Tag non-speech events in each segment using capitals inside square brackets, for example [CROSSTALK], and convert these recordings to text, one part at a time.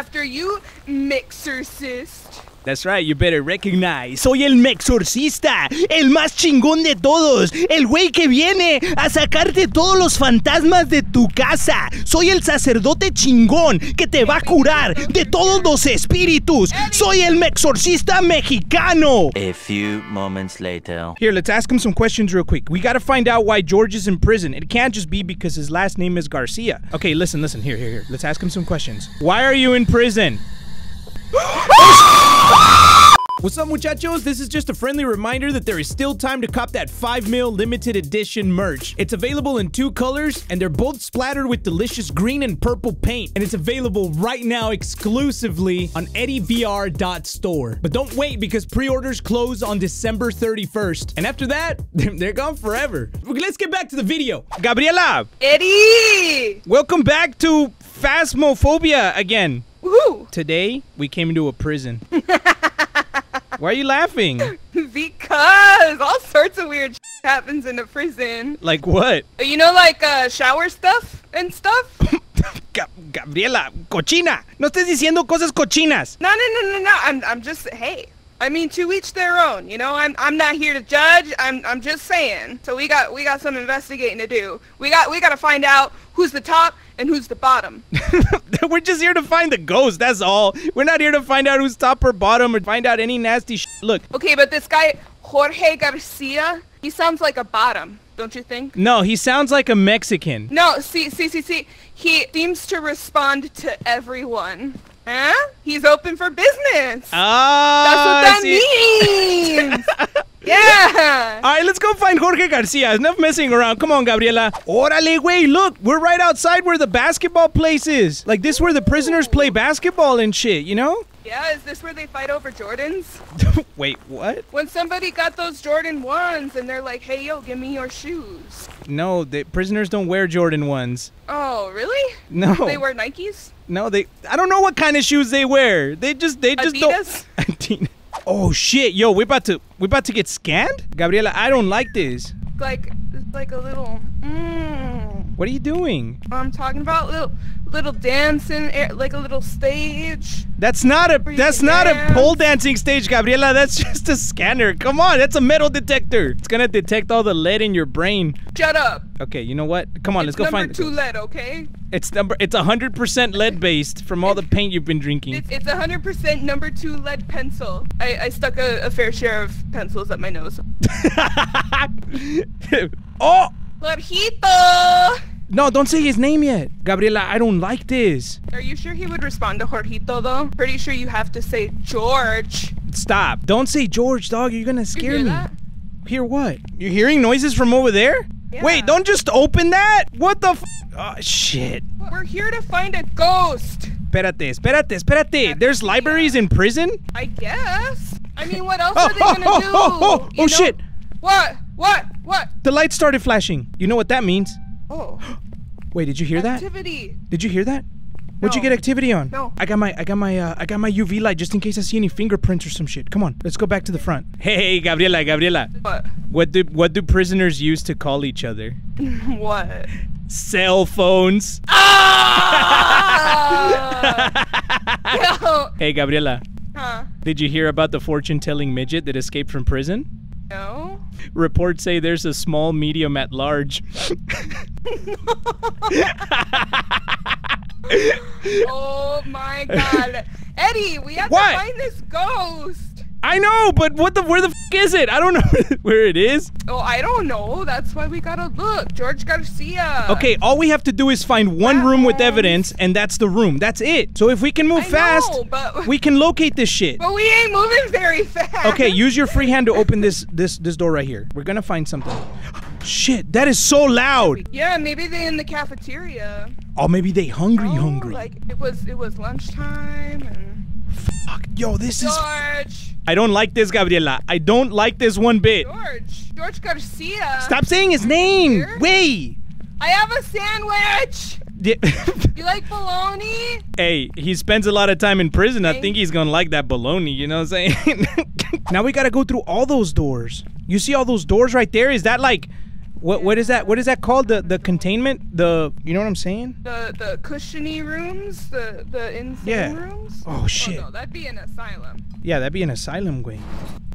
after you, Mexorcist. That's right, you better recognize. Soy el Mexorcista, el más chingón de todos, el güey que viene a sacarte todos los fantasmas de tu casa. Soy el sacerdote chingón que te va a curar de todos los espíritus. Soy el Mexorcista mexicano. A few moments later. Here, let's ask him some questions real quick. We gotta find out why George is in prison. It can't just be because his last name is Garcia. Okay, listen, listen. Here, here, here. Let's ask him some questions. Why are you in prison? What's up, muchachos? This is just a friendly reminder that there is still time to cop that 5 mil limited edition merch. It's available in two colors, and they're both splattered with delicious green and purple paint. And it's available right now exclusively on eddievr.store. But don't wait because pre-orders close on December 31st. And after that, [LAUGHS] they're gone forever. Let's get back to the video. Gabriela, Eddie! welcome back to Phasmophobia again. Woo! Today, we came into a prison. [LAUGHS] Why are you laughing? Because all sorts of weird shit happens in a prison. Like what? You know, like uh, shower stuff and stuff? [LAUGHS] Gabriela, cochina. No estés diciendo cosas cochinas. No, no, no, no, no. I'm, I'm just, hey. I mean, to each their own. You know, I'm, I'm not here to judge. I'm, I'm just saying. So we got, we got some investigating to do. We got, we got to find out who's the top and who's the bottom. [LAUGHS] We're just here to find the ghost, that's all. We're not here to find out who's top or bottom or find out any nasty sh- Look, Okay, but this guy Jorge Garcia, he sounds like a bottom, don't you think? no, he sounds like a Mexican. No, see, see, see, see. He seems to respond to everyone. Huh? He's open for business. Ah, That's what that means. [LAUGHS] yeah. All right, let's go find Jorge Garcia. Enough messing around. Come on, Gabriela. Órale, güey. Look, we're right outside where the basketball place is. Like this, where the prisoners play basketball and shit. You know? Yeah, is this where they fight over Jordans? [LAUGHS] Wait, what? When somebody got those Jordan 1s and they're like, hey, yo, give me your shoes. No, the prisoners don't wear Jordan ones. Oh, really? No, They wear Nikes? no, they. I don't know what kind of shoes they wear. They just, they just Adidas? don't. [LAUGHS] Adidas. Oh shit, yo, we're about to, we're about to get scanned, Gabriela. I don't like this. Like, it's like a little, mm, What are you doing? I'm talking about little, little dancing, air- like a little stage. That's not a, that's not a pole dancing stage, Gabriela. That's [LAUGHS] just a scanner. Come on, that's a metal detector. It's gonna detect all the lead in your brain. Shut up. Okay, you know what? Come on, it's let's go number find. two lead, okay? It's number. It's hundred percent lead based from all the paint you've been drinking. It's, it's 100% number two lead pencil. I, I stuck a, a fair share of pencils up my nose. [LAUGHS] oh Jorgito! No! Don't say his name yet, Gabriela. I don't like this. Are you sure he would respond to Jorgito though? Pretty sure you have to say George. Stop! Don't say George, dog. You're gonna You scare hear me. that? Hear what? You're hearing noises from over there? Yeah. Wait! Don't just open that. What the? F- oh shit! We're here to find a ghost. Espérate, espérate, espérate. There's libraries in prison? I guess. I mean, what else Oh, are they oh, gonna oh, [LAUGHS] do? oh, oh, You oh, shit. What? What? What? The light started flashing. You know what that means? Oh, Wait, did you hear that? activity. Did you hear that? What'd you get activity on? No. I got my I got my uh, I got my UV light just in case I see any fingerprints or some shit. Come on, let's go back to the front. Hey, Gabriela, Gabriela. What? What do what do prisoners use to call each other? [LAUGHS] What? Cell phones. Ah! [LAUGHS] Hey, Gabriela. Huh? Did you hear about the fortune-telling midget that escaped from prison? No. Reports say there's a small medium at large. [LAUGHS] [LAUGHS] Oh my God, Eddie, we have What? to find this ghost. I know, but what the where the f- is it? I don't know [LAUGHS] where it is. Oh, I don't know. That's why we gotta look. George Garcia. Okay, all we have to do is find one room with evidence, and that's the room. That's it. So if we can move I fast, know, [LAUGHS] we can locate this shit. but we ain't moving very fast. Okay, use your free hand to open this this this door right here. We're gonna find something. Shit, that is so loud. Yeah, maybe they in the cafeteria. Oh, maybe they hungry, Oh, hungry. Like it was it was lunchtime and Fuck, yo, this is. George. I don't like this, Gabriela. I don't like this one bit. George. George Garcia. Stop saying his name. Here? Wait. I have a sandwich. [LAUGHS] You like bologna? hey, he spends a lot of time in prison. I think he's gonna like that baloney. You know what I'm saying? [LAUGHS] now we gotta go through all those doors. You see all those doors right there? Is that like What what is that? What is that called? The the containment? The you know what I'm saying? The the cushiony rooms, the the insane Yeah. rooms. Oh, oh shit. no, that'd be an asylum. Yeah, that'd be an asylum way.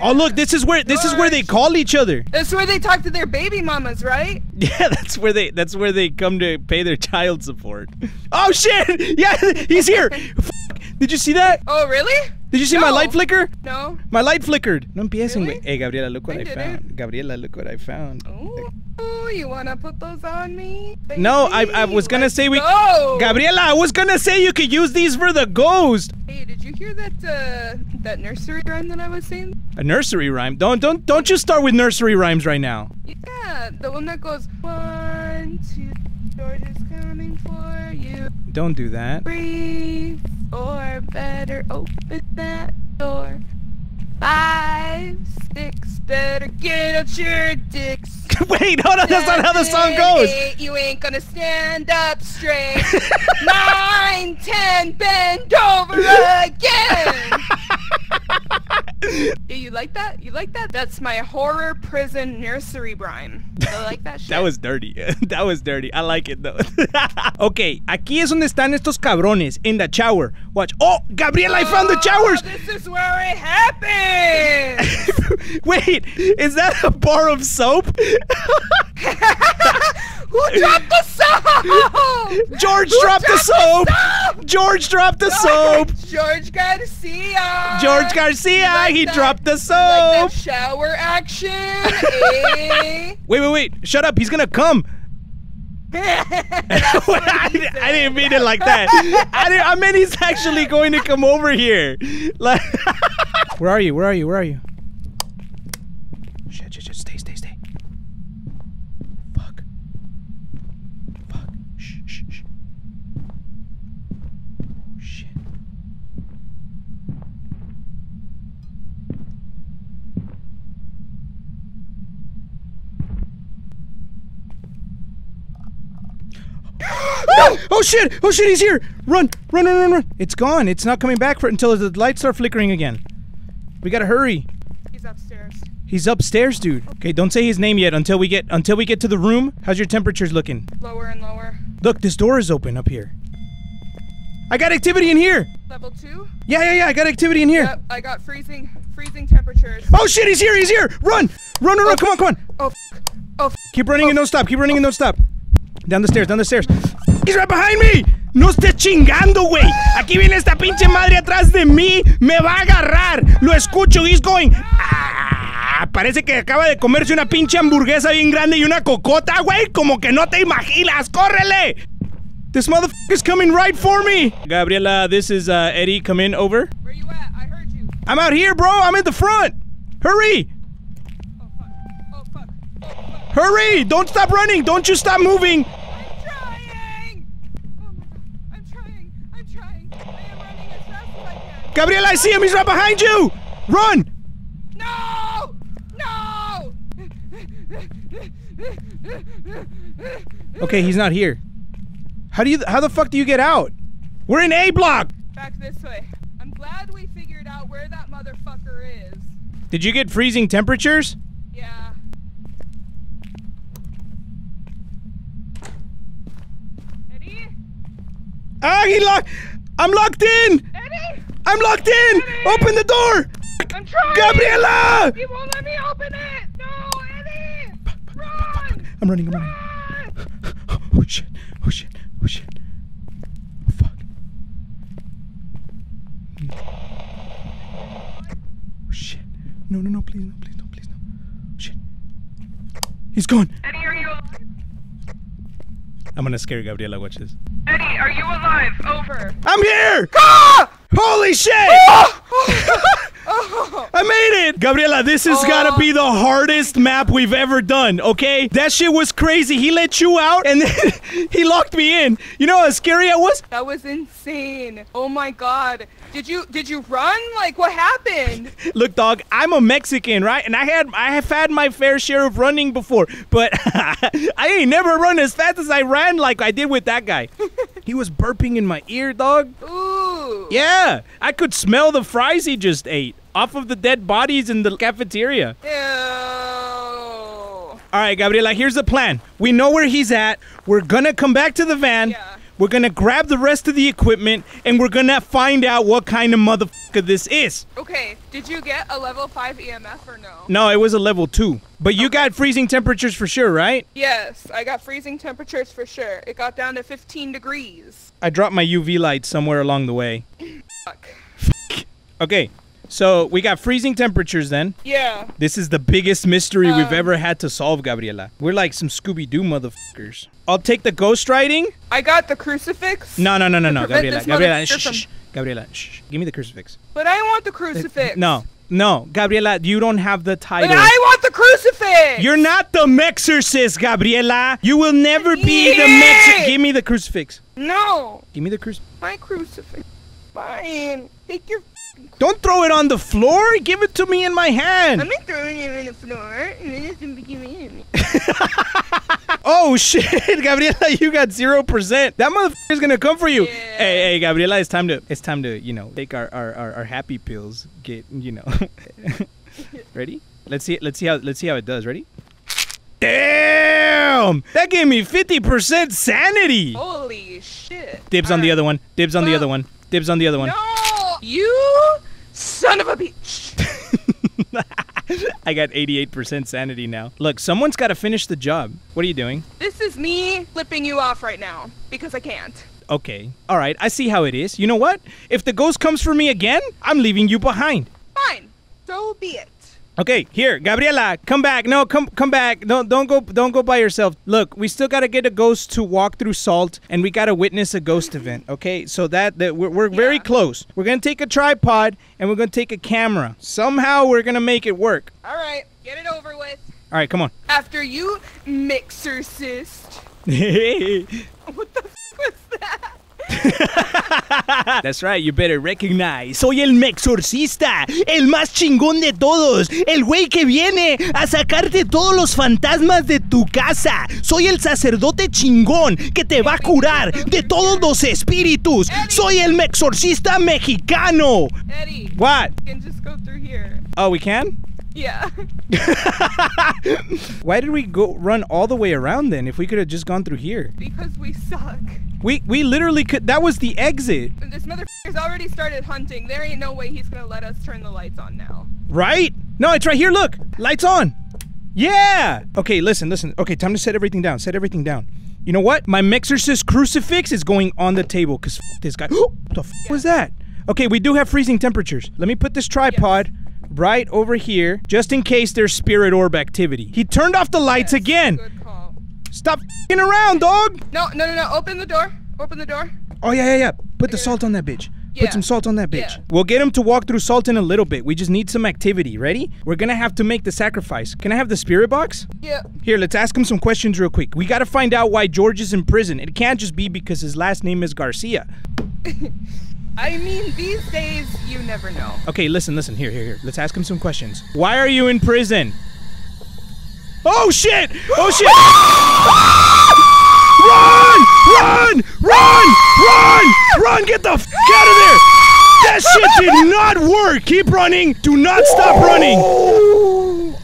Oh look, this is where this is where they call each other. That's where they talk to their baby mamas, right? [LAUGHS] Yeah, that's where they that's where they come to pay their child support. Oh shit! [LAUGHS] Yeah, he's here. [LAUGHS] Did you see that? Oh, really? Did you see my light flicker? No. My light flickered. No empiecen, Really? güey. Hey, Gabriela, look what I I, found. Gabriela, look what I found. Oh, you wanna put those on me? No, I- I was gonna Let's say we- Go. Gabriela, I was gonna say you could use these for the ghost. Hey, did you hear that uh, that nursery rhyme that I was saying? A nursery rhyme. Don't don't don't you start with nursery rhymes right now. Yeah, the one that goes one, two, George is coming for you. Don't do that. Or better open that door. Five, six, better get out your dicks. [LAUGHS] Wait, hold on. That's not how the song goes. Eight, you ain't gonna stand up straight. [LAUGHS] Nine, ten, bend over again. [LAUGHS] [LAUGHS] Yeah, you like that? You like that? That's my horror prison nursery rhyme. I like that [LAUGHS] shit. That was dirty. [LAUGHS] that was dirty. I like it though. okay, aquí es donde están estos cabrones in the shower. Watch. Oh, Gabriela, I found the Oh, showers. This is where it happened. Wait, is that a bar of soap? Who dropped the soap? George Who dropped the soap. soap? George dropped the soap. George Garcia. George Garcia, You like he that- dropped the you like that soap. shower action. [LAUGHS] eh? Wait, wait, wait. Shut up. He's gonna come. [LAUGHS] [LAUGHS] I, I didn't mean it like that. I, didn't, I meant he's actually going to come over here. Like, where are you? Where are you? Where are you? Shit, shit, shit. Stay, stay, stay. Fuck. Fuck. Shh, shh, shh. Oh, shit. No! [GASPS] Oh shit! Oh shit! He's here! Run! Run! Run! Run! Run! It's gone. It's not coming back for until the lights start flickering again. We gotta hurry. He's upstairs. He's upstairs, dude. Okay, don't say his name yet until we get until we get to the room. How's your temperatures looking? Lower and lower. Look, this door is open up here. I got activity in here. Level two. Yeah, yeah, yeah. I got activity in here. Yep, I got freezing, freezing temperatures. Oh shit! He's here! He's here! Run! Run! Run! Run! Oh, come on! Come on! Oh, f- oh, f- Keep running and oh. don't stop. Keep running and don't stop. Down the stairs, down the stairs. He's right behind me. No estés chingando, güey. Aquí viene esta pinche madre atrás de mí. Me va a agarrar. Lo escucho. He's going. Ah, parece que acaba de comerse una pinche hamburguesa bien grande y una cocota, güey. Como que no te imaginas. ¡Córrele! This motherfucker's coming right for me. Gabriela, this is uh, Eddie. Come in. Over. where you at? I heard you. I'm out here, bro. I'm in the front. Hurry. Oh fuck. Oh fuck. Oh fuck. Hurry. Don't stop running. Don't you stop moving. As I see him. He's right behind you. Run. No! No! Okay, he's not here. How do you? How the fuck do you get out? We're in A block. Back this way. I'm glad we figured out where that motherfucker is. Did you get freezing temperatures? Yeah. Eddie? Ah, he locked. I'm locked in. Eddie? I'm locked in. Open the door. I'm trying! Gabriela. He won't let me open it! No, Eddie! Run! I'm running. I'm running. Run! Oh shit. Oh shit. Oh shit. Oh fuck. Oh shit. No, no, no, please, no, please, no, please, no. Oh, shit. He's gone. Eddie, are you alive? I'm gonna scare Gabriela. Watch this. Eddie, are you alive? Over. I'm here! Holy shit! [LAUGHS] [LAUGHS] I made it! Gabriela, this has oh. gotta be the hardest map we've ever done, okay? That shit was crazy. He let you out and then [LAUGHS] he locked me in. You know how scary I was? That was insane. Oh my god. Did you did you run? Like what happened? Look, dog, I'm a Mexican, right? And I had I have had my fair share of running before, but I ain't never run as fast as I ran like I did with that guy. he was burping in my ear, dog. Ooh. Yeah, I could smell the fries he just ate off of the dead bodies in the cafeteria. Ew. All All right, Gabriela, here's the plan. We know where he's at. We're gonna come back to the van. Yeah. We're gonna grab the rest of the equipment and we're gonna find out what kind of motherfucker this is. Okay, did you get a level 5 EMF or no? No, it was a level two. But you got freezing temperatures for sure, right? Yes, I got freezing temperatures for sure. It got down to 15 degrees. I dropped my UV light somewhere along the way. [LAUGHS] Fuck. Okay, so we got freezing temperatures then. Yeah. This is the biggest mystery we've Um. ever had to solve, Gabriela. We're like some Scooby Doo motherfuckers. I'll take the ghost riding. I got the crucifix. No, no, no, no, no, Gabriela. Gabriela, shh, shh, Gabriela, shh. Give me the crucifix. But I want the crucifix. No, no, Gabriela, you don't have the title. But. I want the crucifix. You're not the Mexorcist, Gabriela. You will never be the Yeah. Mexorcist. Give me the crucifix. No, Give me the crucifix. my crucifix. Fine. Take your. Don't throw it on the floor. Give it to me in my hand. I'm not throwing it on the floor. and then it's gonna be given. Oh shit, [LAUGHS] Gabriela, you got zero percent. That motherfucker's gonna come for you. Yeah. Hey, hey, Gabriela, it's time to it's time to you know take our our, our, our happy pills. Get you know. [LAUGHS] Ready? Let's see let's see how let's see how it does. Ready? Damn! That gave me fifty percent sanity. Holy shit. Dibs on the other one. Dibs on the other one. Dibs on the other one. No, you son of a bitch. [LAUGHS] I got 88% sanity now. Look, someone's got to finish the job. What are you doing? This is me flipping you off right now because I can't. Okay. All right. I see how it is. You know what? If the ghost comes for me again, I'm leaving you behind. Fine. So be it. Okay, here, Gabriela, come back. No, come come back. Don't don't go don't go by yourself. Look, we still gotta get a ghost to walk through salt, and we gotta witness a ghost event. Okay, so that that we're, we're very close. We're gonna take a tripod and we're gonna take a camera. Somehow we're gonna make it work. All right, get it over with. All right, come on. After you, Mexorcist. [LAUGHS] What the f- was that? [LAUGHS] That's right, you better recognize. Soy el Mexorcista, el más chingón de todos, el güey que viene a sacarte todos los fantasmas de tu casa. Soy el sacerdote chingón que te va a curar de todos los espíritus. Soy el Mexorcista mexicano. Eddie. What? You can just go through here. Oh, we can? Yeah. [LAUGHS] Why did we go run all the way around then if we could have just gone through here? because we suck. We we literally could that was the exit, This motherfucker's already started hunting. There ain't no way he's gonna let us turn the lights on now. right? No, it's right here. Look. Lights on. Yeah. Okay, listen, listen. Okay, time to set everything down. Set everything down. You know what? My Mexorcist crucifix is going on the table because this guy. [GASPS] what the f- was that? Okay, we do have freezing temperatures. Let me put this tripod right over here just in case there's spirit orb activity. He turned off the lights Yes, again. Good call. Stop fing around, dog. No, no, no, no. Open the door. Open the door. Oh, yeah, yeah, yeah. Put the salt on that bitch. Put some salt on that bitch. Yeah. We'll get him to walk through salt in a little bit. We just need some activity. Ready? We're gonna have to make the sacrifice. Can I have the spirit box? Yeah. Here, let's ask him some questions real quick. We gotta find out why George is in prison. It can't just be because his last name is Garcia. [LAUGHS] I mean, these days, you never know. Okay, listen, listen. Here, here, here. Let's ask him some questions. Why are you in prison? Oh shit! Oh shit! [LAUGHS] run! Run! Run! Run! Run! Get the f out of there! That shit did [LAUGHS] not work! Keep running! Do not stop running!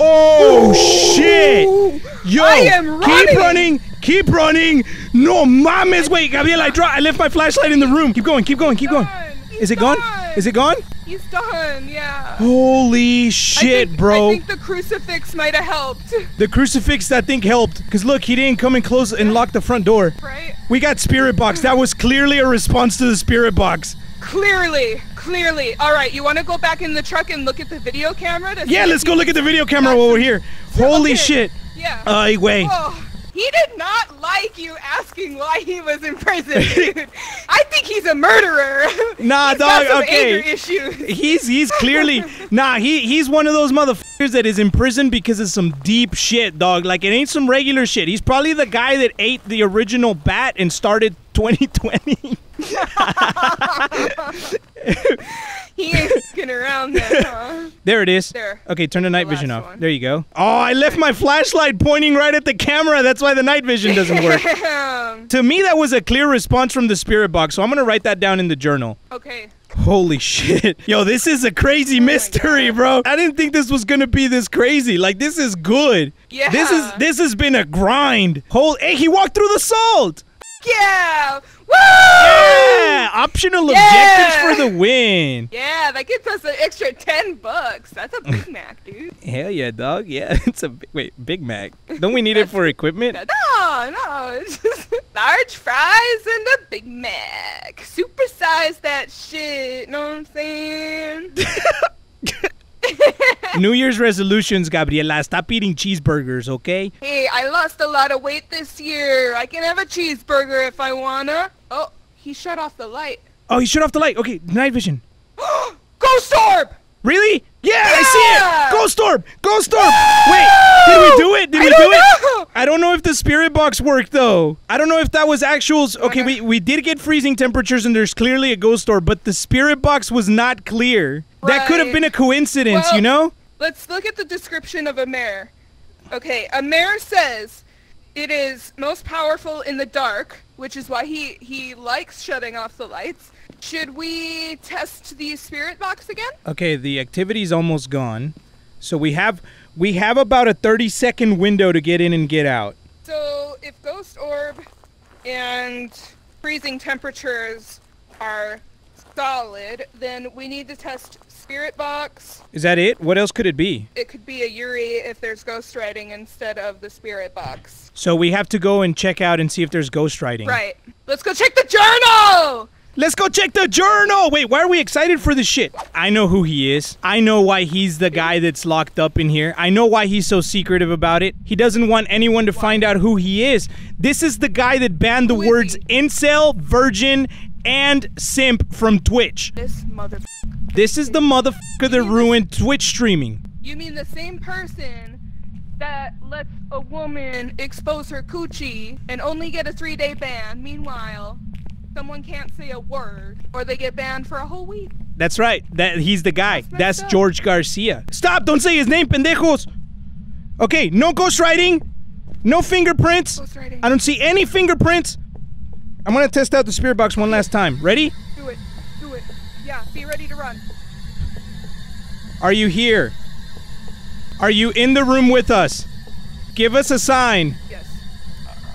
Oh shit! Yo! I am Keep running. running! Keep running! No mames! Wait, Gabriel, I dropped. I left my flashlight in the room. Keep going! Keep going! Keep going! Is it gone? Is it gone? He's done. Yeah. Holy I shit, think, bro! I think the crucifix might have helped. The crucifix, I think, helped. Because look, he didn't come and close and lock the front door. Right? We got Spirit Box. That was clearly a response to the Spirit Box. Clearly, clearly. All right, you want to go back in the truck and look at the video camera? To Yeah, let's go look at the video camera while we're here. Holy Okay. shit. Yeah. Ay, güey. Oh, he did not like you asking why he was in prison, dude. [LAUGHS] I think he's a murderer. Nah, [LAUGHS] He's dog, okay. He's he's clearly [LAUGHS] nah. He he's one of those motherfuckers that is in prison because of some deep shit, dog. Like it ain't some regular shit. He's probably the guy that ate the original bat and started 2020. [LAUGHS] He ain't around huh? [LAUGHS] There it is. There. Okay, turn the night The vision off. one. There you go. Oh, I left my flashlight pointing right at the camera. That's why the night vision doesn't work. [LAUGHS] To me, that was a clear response from the spirit box, so I'm gonna write that down in the journal. Okay. Holy shit. Yo, this is a crazy oh mystery, Oh God. bro. I didn't think this was gonna be this crazy. Like this is good. Yeah. This is this has been a grind. Whole hey, he walked through the salt. Yeah. Woo! Yeah! Optional Yeah! objectives for the win. Yeah, that gets us an extra ten bucks. That's a Big [LAUGHS] Mac, dude. Hell yeah, dog. Yeah, [LAUGHS] it's a wait, Big Mac. Don't we need it for equipment? No, no, it's just [LAUGHS] large fries and a Big Mac. Supersize that shit. Know what I'm saying? [LAUGHS] New Year's resolutions, Gabriela. Stop eating cheeseburgers, okay? Hey, I lost a lot of weight this year. I can have a cheeseburger if I wanna. Oh, he shut off the light. Oh, he shut off the light. Okay, night vision. [GASPS] Ghost orb! Really? Yeah, I see it. Ghost orb. Ghost orb. Wait, did we do it? Did I we don't do it? I don't know if the spirit box worked though. I don't know if that was actuals. Okay, uh-huh. we we did get freezing temperatures and there's clearly a ghost orb, but the spirit box was not clear. That could have been a coincidence, Well- you know? Let's look at the description of a mare. Okay, a mare says it is most powerful in the dark, which is why he he likes shutting off the lights. Should we test the spirit box again? Okay, the activity's almost gone. So we have we have about a 30 second window to get in and get out. So if ghost orb and freezing temperatures are solid, then we need to test spirit box. Is that it? What else could it be? It could be a Yurei if there's ghost writing instead of the spirit box. So we have to go and check out and see if there's ghost writing. Right. Let's go check the journal! Let's go check the journal. Wait, why are we excited for this shit? I know who he is. I know why he's the guy that's locked up in here. I know why he's so secretive about it. He doesn't want anyone to find out who he is. This is the guy that banned the words he? incel, virgin, and simp from Twitch. This mother. This is the motherfucker that ruined Twitch streaming. You mean the same person that lets a woman expose her coochie and only get a three day ban? Meanwhile, someone can't say a word or they get banned for a whole week. That's right. That he's the guy. That's That's. George Garcia. Stop! Don't say his name, pendejos. Okay, no ghostwriting, no fingerprints. Ghostwriting. I don't see any fingerprints. I'm gonna test out the spirit box one last time. Ready? Do it. Do it. Yeah, be ready to run. Are you here? Are you in the room with us? Give us a sign. Yes.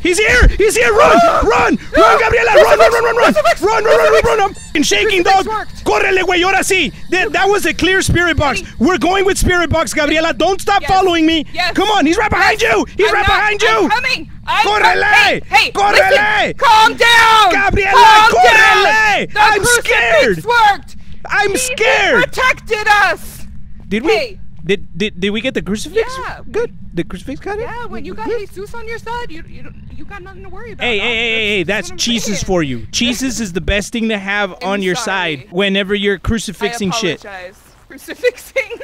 He's here! He's here! Run! Run! Run, Gabriela! Run, run, run, run, run! Run, run, run, run, run! I'm f***ing shaking, dog! Correle, güey, ahora sí! That, that was a clear spirit box. We're going with spirit box, Gabriela. Don't stop following me. Come on, he's right behind you! He's right behind you! I'm coming. I'm Córrele. Hey, listen. Calm down. Gabriela, Calm córrele. down. The I'm scared. worked. I'm He scared! protected us. Did we? Hey. Did, did did we get the crucifix? Yeah. Good. The crucifix got it? Yeah, when you got Jesus on your side, you you you got nothing to worry about. Hey, hey, hey, hey, hey, that's cheeses for you. [LAUGHS] Cheeses is the best thing to have on your sorry. side whenever you're crucifixing I shit. apologize. Crucifixing.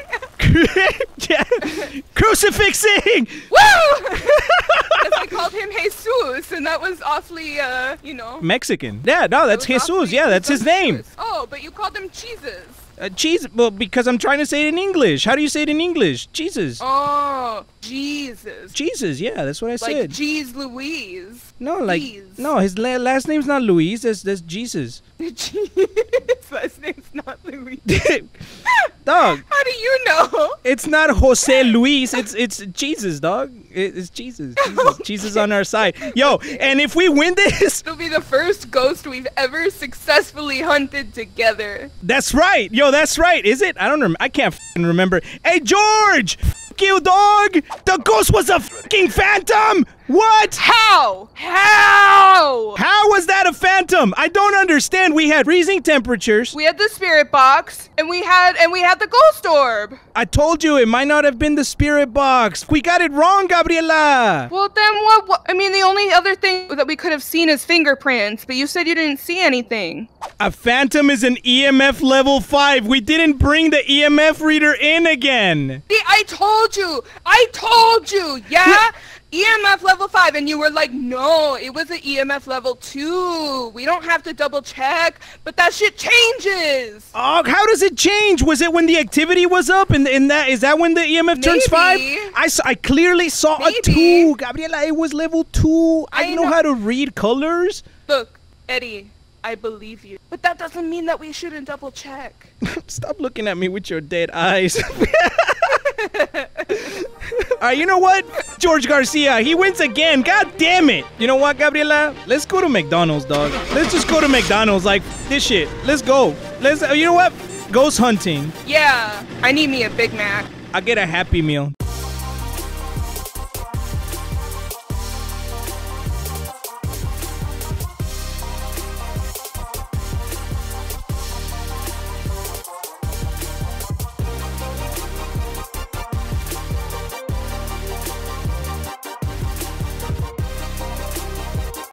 [LAUGHS] Crucifixing! Woo! [LAUGHS] Because I called him Jesus, and that was awfully, uh, you know. Mexican. Yeah, no, that's Jesus. Yeah, that's his name. Oh, but you called him Jesus. Uh, cheese. Well, because I'm trying to say it in English. How do you say it in English? Jesus. Oh, Jesus. Jesus. Yeah, that's what I Like said. Jeez Louise. no, like Jeez. no. His la- last name's not Louise. That's that's Jesus. [LAUGHS] His last name's not Louise. Dog. How do you know? It's not Jose Luis. It's it's Jesus, dog. It- It's Jesus. [LAUGHS] Jesus. Jesus on our side. Yo, and if we win this, It'll be the first ghost we've ever successfully hunted together. that's right. Yo, that's right. Is it? I don't remember. I can't fing remember. Hey, George. F- you, dog. The ghost was a fucking phantom. What? How? How? How was that a phantom? I don't understand. We had freezing temperatures. We had the spirit box, and we had and we had the ghost orb. I told you it might not have been the spirit box. We got it wrong, Gabriela. Well, then what, what? I mean, the only other thing that we could have seen is fingerprints, but you said you didn't see anything. A phantom is an EMF level 5. We didn't bring the EMF reader in again. See, I told you. I told you. Yeah. EMF level 5 and you were like, no, it was an EMF level 2. We don't have to double check, but that shit changes. Oh, how does it change? Was it when the activity was up and in that is that when the EMF turns 5? Maybe. I, I clearly saw a 2. Gabriela, it was level 2. I, I know know. how to read colors. Look, Eddie, I believe you. But that doesn't mean that we shouldn't double check. [LAUGHS] Stop looking at me with your dead eyes. [LAUGHS] All right, you know what? George Garcia, he wins again. God damn it. You know what, Gabriela? Let's go to McDonald's, dog. Let's just go to McDonald's. Like, this shit. Let's go. Let's, uh, you know what? Ghost hunting. Yeah, I need me a Big Mac. I'll get a Happy Meal.